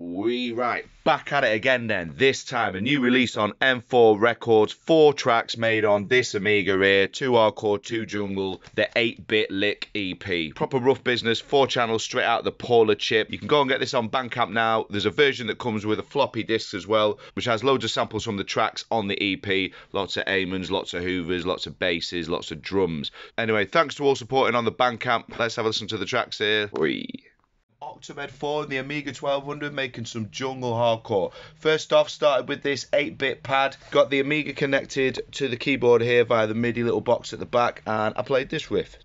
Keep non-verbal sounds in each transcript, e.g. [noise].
We right back at it again then. This time a new release on N4 Records, four tracks made on this Amiga here, two hardcore, two jungle, the 8-bit lick EP. Proper rough business, four channels straight out the Paula chip. You can go and get this on Bandcamp now. There's a version that comes with a floppy disk as well, which has loads of samples from the tracks on the EP. Lots of Amens, lots of Hoovers, lots of basses, lots of drums. Anyway, thanks to all supporting on the Bandcamp. Let's have a listen to the tracks here. Whee. Octamed 4 and the Amiga 1200 making some jungle hardcore. First off, started with this 8-bit pad. Got the Amiga connected to the keyboard here via the MIDI little box at the back, and I played this riff.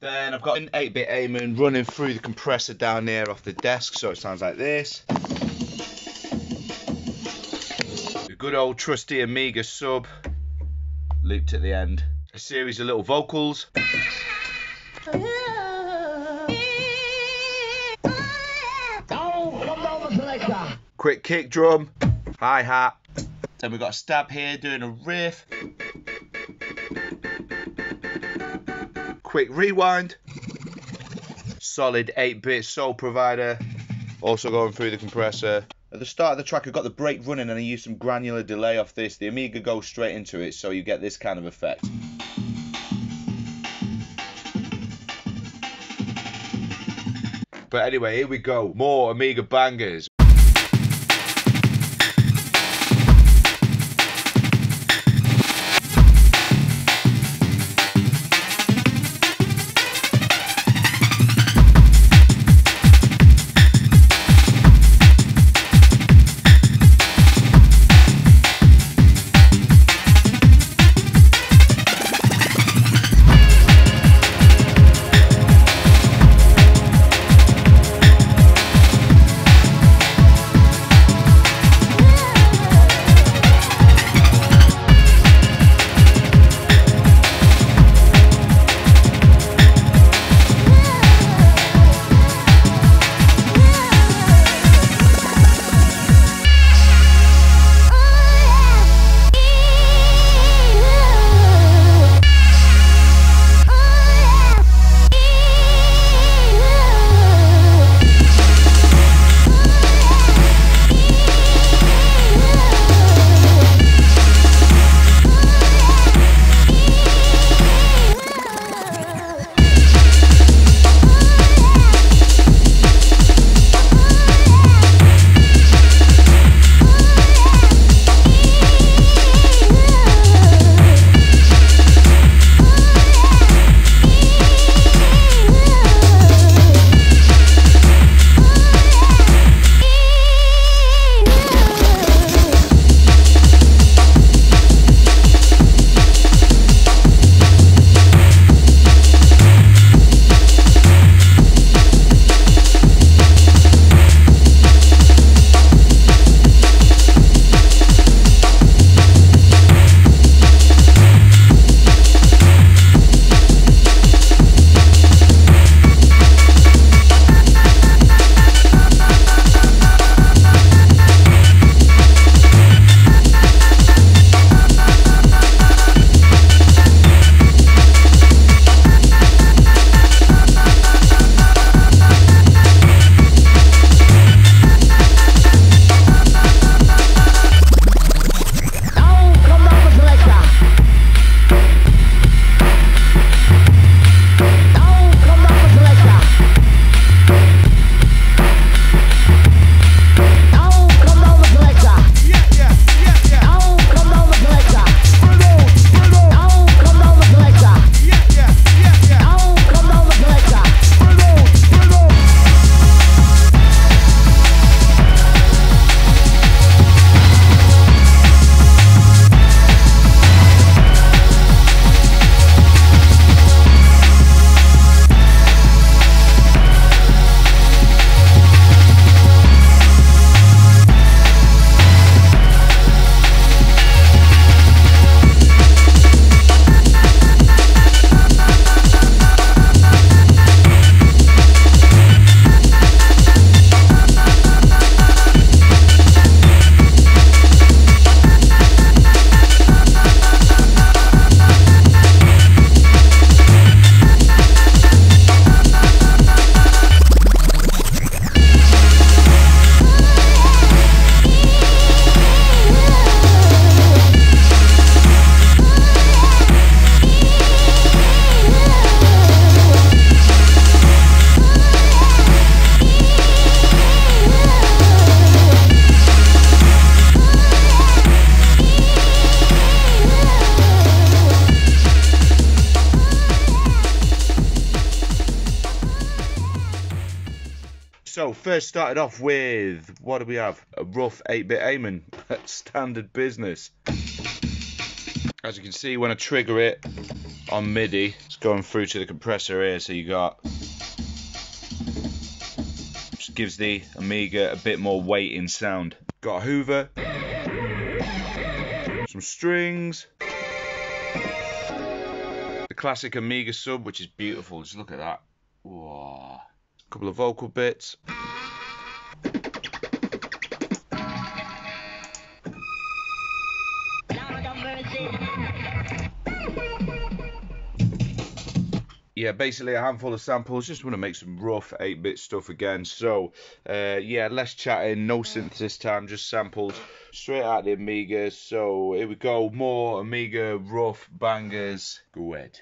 Then I've got an 8-bit Amen running through the compressor down here off the desk, so it sounds like this. The good old trusty Amiga sub, looped at the end. A series of little vocals. Quick kick drum, hi hat. Then we've got a stab here doing a riff. Quick rewind. Solid 8 bit soul provider. Also going through the compressor. At the start of the track, I got the break running and I used some granular delay off this. The Amiga goes straight into it, so you get this kind of effect. But anyway, here we go. More Amiga bangers. First started off with what do we have? A rough 8-bit Amen. [laughs] Standard business. As you can see when I trigger it on MIDI, it's going through to the compressor here, so you got just gives the Amiga a bit more weight in sound. Got a Hoover, some strings, the classic Amiga sub, which is beautiful. Just look at that. Whoa couple of vocal bits. yeah, basically a handful of samples. Just want to make some rough 8-bit stuff again. So, uh, yeah, less chatting, no synthesis time, just samples straight out the Amiga. So here we go, more Amiga rough bangers. Go ahead.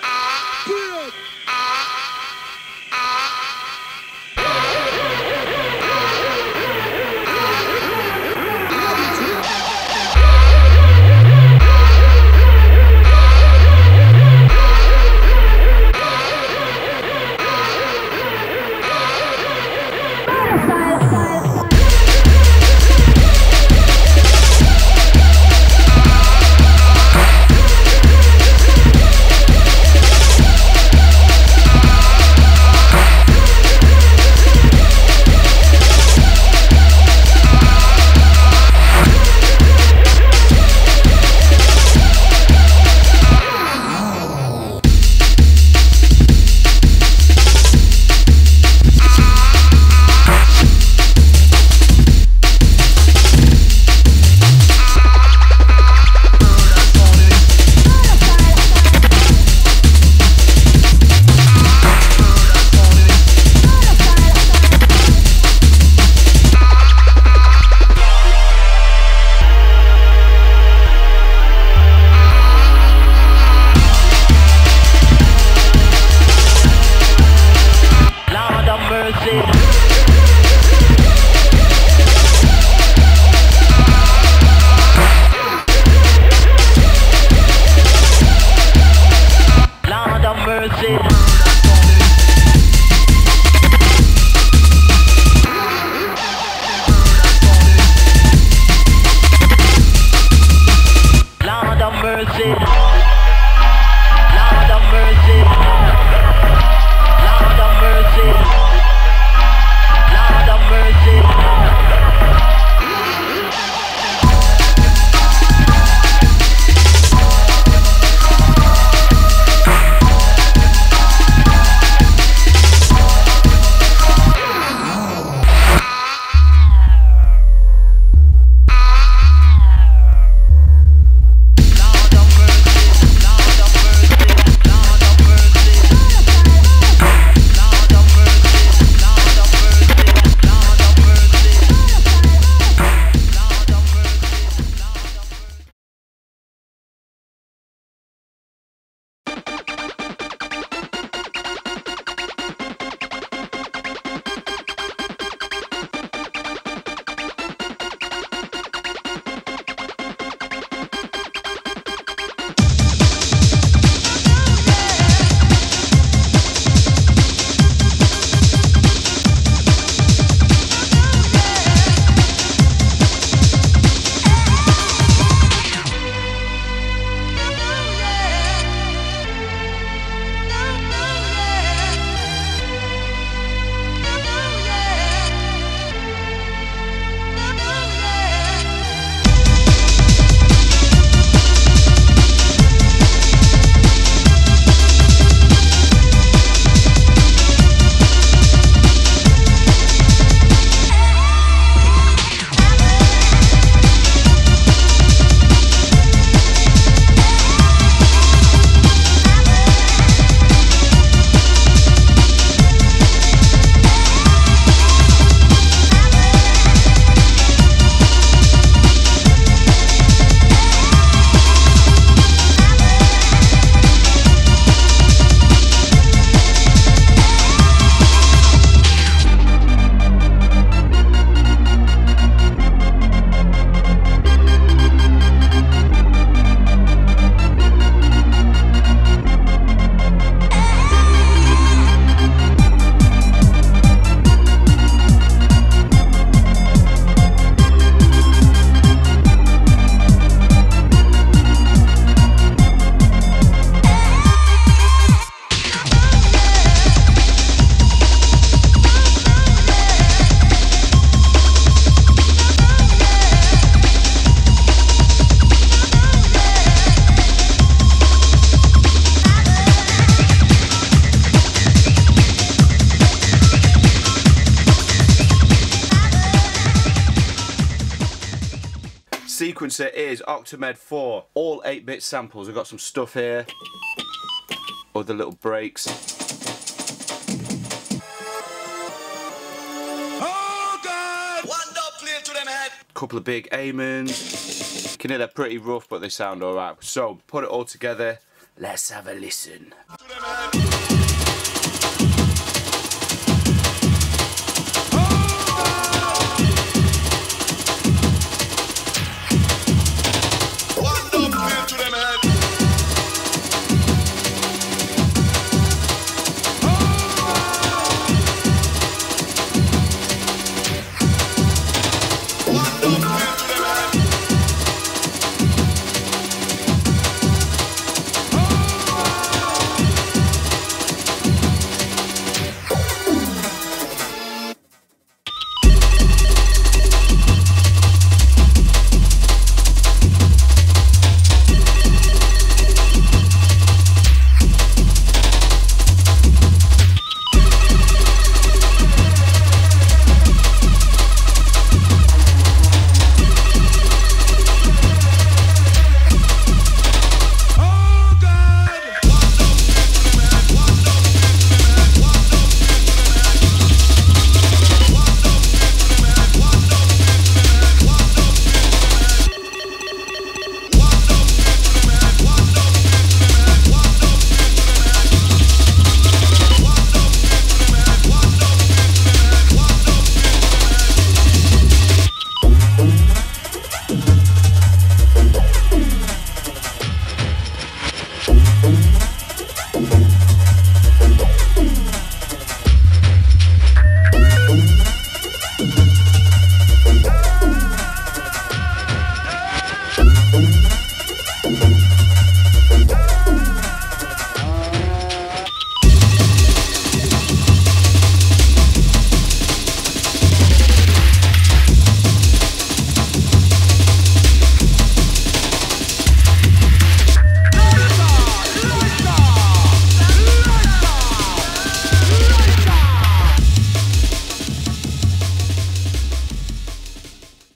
Good. Good. Sequencer is Octamed 4, all 8-bit samples. I've got some stuff here, other little breaks. Oh God! One dub play to them head. Couple of big Amens. You can hear they're pretty rough, but they sound alright. So, put it all together. Let's have a listen.